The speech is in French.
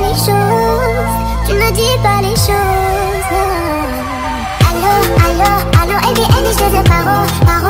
les choses, tu ne me dis pas les choses. Allô, allô, allô, elle est, elle est chez ses parents, parents.